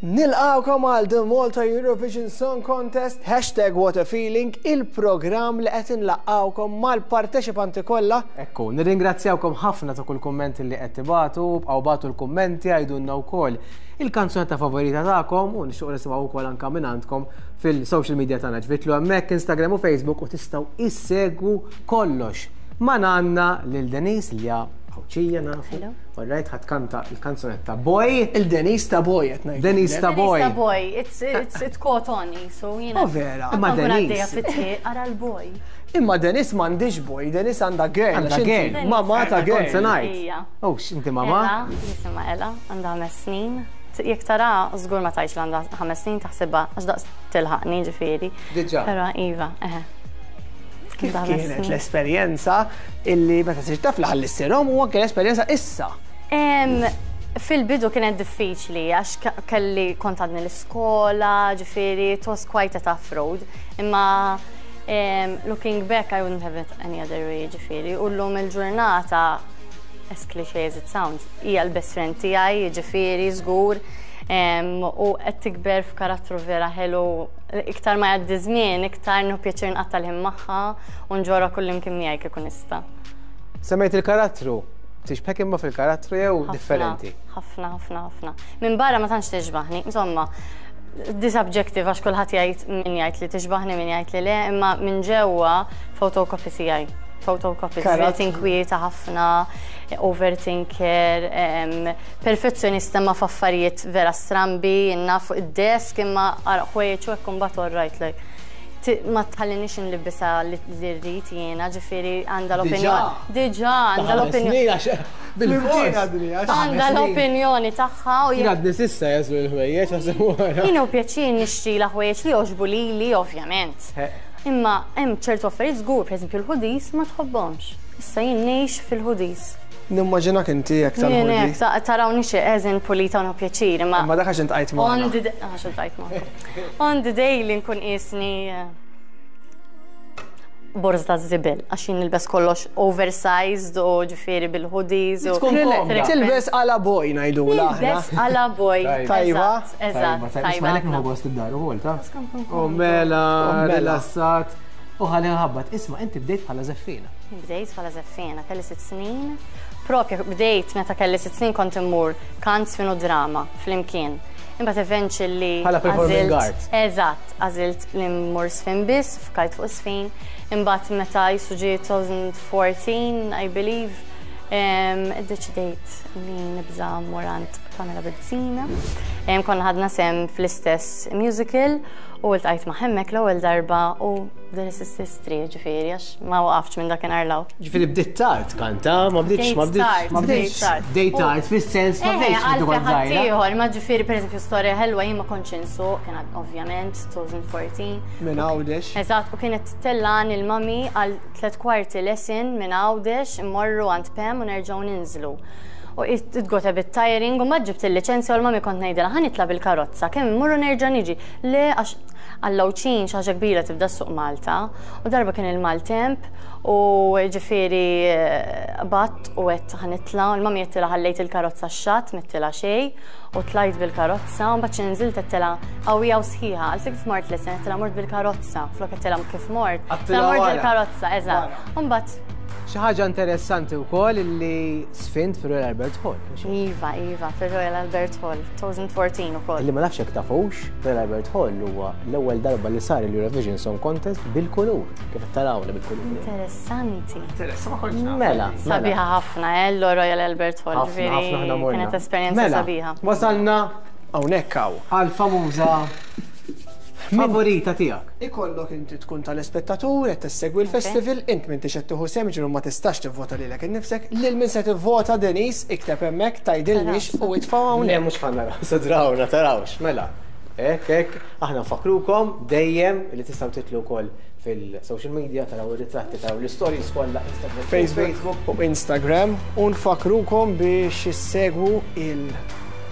Nilqawkom għal The Malta Eurovision Song Contest, hashtag what a feeling, il-program li qed inlaqawkom mal-parteċipanti kollha. Ekku, nirringrazzjawkom ħafna ta' kull kumment li tibagħtu, bqgħu bagħtu l-kummenti għidulna wkoll il-kanzunetta favorita tagħkom u nixtiequ nisimgħu wkoll anke minn għandkom fil-social media tagħna ġbitlu hemmhekk Instagram u Facebook u tistgħu issegwu kollox. Ma għandna lil Denise li hija Għawdxija nafu. Alright, ħadd kanta l-kanzunetta Boy. Il-Denise ta' Boy qed ngħid. Denise ta' Boy. Denise ta' Boy, it's caught on, so jiena. Oh vera, ma' Denise. Għara l-Boy. Imma Denise m'għandhiex boy, Denise għandha girl. Għandha girl. Mamma ta' girl. Kont se ngħid. Oh, x'inti mamma? Ella, jisimha Ella, għandha ħames snin. Jekk taraha, żgur ma tgħidx li għandha ħames snin taħsibha għax daqs tilħaqni ġifieri. Diġà. Però iva, eħe. Kif kienet l-esperjenza illi meta sir taf li ħalli ssirhom u anke l-esperjenza issa? Fil-bidu kienet diffiċli, għax kelli kontadni l-iskola, ġifiri, it was quite a tough road, imma Looking back, I wouldn't have it any other way, ġifiri. U l-lum il-ġurnata, as cliche as it sounds, hija l-best friend tiegħi, ġifiri, żgur. U qed tikber f'karattru vera ħelu. Iktar ma jgħaddi żmien, iktar nu pjaċir nqatta' l-ħin magħha u nġorha kullimkien miegħi kieku nista'. Semmejt il-karattru, tixbħek imma fil-karattru jew differenti? Ħafna, ħafna, ħafna. Minn barra ma tantx tixbaħni, insomma, Di subjective għax kulħadd jgħid min jgħid li tixbaħni min jgħid li le, imma minn ġewwa photocopy tiegħi. Photocopy tiegħi tinkwieta ħafna, overthinker, perfezzjonista ma f'affarijiet vera strambi, inna fuq id-desk imma ara ħwejjeġ u hekk imbagħad all right like ma tħallinix nlibbisa li rrid jiena, ġifieri għandha l-opinjoni. Diġà, għandha l-opinjoni. Bil-fors. Għandha l-opinjoni tagħha u jien. Għadni s'issa jaslu l-ħwejjeġ għażem wara. Jien hu pjaċir nixtri l-ħwejjeġ li jogħġbu lili ovvjament. Imma hemm ċertu affarijiet żgur, pereżempju l-hoodies ma tħobbhomx. Issa jien ngħix fil-hoodies. Nimmaġinak inti jekk tal-hoodie. Jien hekk, tarawni xi eżen pulita u pjaċir imma. Imma dak għax int qajt ma. Għax int qajt ma. On the day li nkun qisni. borża taż-żibel għax jien nilbes kollox oversized u ġifieri bil-hoodies u. Tkun komda. Tilbes għala boy ngħidulha aħna. Tilbes għala boy. Tajba. Eżatt. Tajba. Ngħidlek nieħu gost id-dar ukoll ta'. U mela, rilassat. U ħalli nħabbat, isma' inti bdejt bħala żeffiena. Bdejt bħala żeffiena, kelli sitt snin. Propja bdejt meta kelli sitt snin kont immur kant finu drama flimkien. Imbagħad eventually. Bħala performing art. Eżatt, għażilt li mmur sfin biss Bqajt fuq is-sfin, imbagħad meta qisu ġie 2014, I believe, iddeċidejt li nibża' mmur għand Pamela Bezzina. Konna ħadna sem fl-istess musical u ltqajt ma' hemmhekk l-ewwel darba u there is a history, ġifieri, għax ma waqaftx minn dakinhar law. Ġifieri bdiet tard kanta, ma bdietx ma bdietx ma bdietx tard. Bdejt tard fis-sens ma bdejtx minn dwar żgħira. Ieħor, ma ġifieri pereżempju storja ħelwa jien ma kontx insuq, kien ovvjament 2014. minn Għawdex. Eżatt, u kienet tellagħni l-mami għal tliet kwarti lesin minn Għawdex immorru għand Pem u nerġgħu ninżlu. U tgoteb it-tiring u mbagħad ġibt il-liċenzja u l-mami kont ngħidilha ħa nitla' bil-karozza kemm immur u nerġa' niġi. Le għax għall-Għawdxin xi ħaġa kbira tibda ssuq Malta u darba kien il-maltemp u ġifieri qbadt u għedt ħa nitla' u l-mami għedtilha ħallejt il-karozza x-xatt m'għedtilha xejn U tlajt bil-karozza, u mbagħad xi nżilt għat-telgħa qawwija u sħiħa. Għalfejn kif mort lesen għat-telgħa mort bil-karozza, flok għat-telgħa kif mort. Għat-telgħa mort bil-karozza, eżatt. U mbagħad Xi ħaġa interessanti wkoll li sfint fir-Royal Albert Hall. Iva, iva, fir-Royal Albert Hall, 2014 ukoll. Li ma nafx jekk tafux, Royal Albert Hall huwa l-ewwel darba li sar il-Eurovision Song Contest bil-kulur, kif taraw li bil-kulur. Santi. Teresa, ma kontx naf. Mela. mela. Sabiħa ħafna, eh, l-Royal Albert Hall. Ħafna, ħafna ħna morna. Kienet esperjenza mela, sabiħa. Wasalna hawnhekk hawn. Għal famuża favorita tiegħek. Ikollok inti tkun tal-ispettatur qed tissegwi l-festival, int minn tixed tieħu sem ġiru ma tistax tivvota lilek innifsek, lil min se tivvota Denis ikteb hemmhekk tajdilniex u itfgħu hawnhekk. Le mhux ħanna sadrawna tarawx, mela. Hekk hekk, aħna nfakrukom dejjem li tistgħu titlu wkoll fil-social media, taraw ir-ritratti, taraw l-istories kollha Instagram, Facebook u Instagram u nfakrukom biex issegwu il-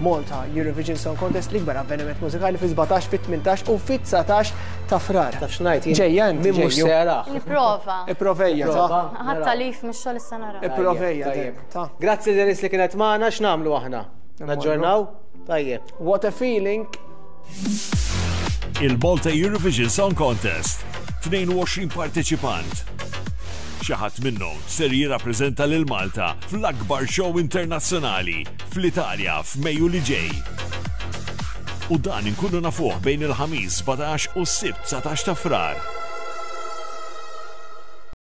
Malta Eurovision Song Contest l-ikbar avveniment mużikali fi 17 fi 18 u fi 19 ta' frar. Ta' xnajt, ġejjan, minn mux sera. Iprova. Iproveja, ta' ħatta lif mux xol s-sanara. Iproveja, ta' Grazzi Denis li kienet maħna, xnamlu aħna? Naġġornaw? Tajjeb. What a feeling. Il-Malta Eurovision Song Contest, 22 parteċipant. Xi ħadd minnhom ser jirrappreżenta lil Malta fl-akbar show internazzjonali fl-Italja f'Mejju li ġej. U dan inkunu nafuh bejn il-Ħamis 17 u s-Sibt 19 ta' Frar.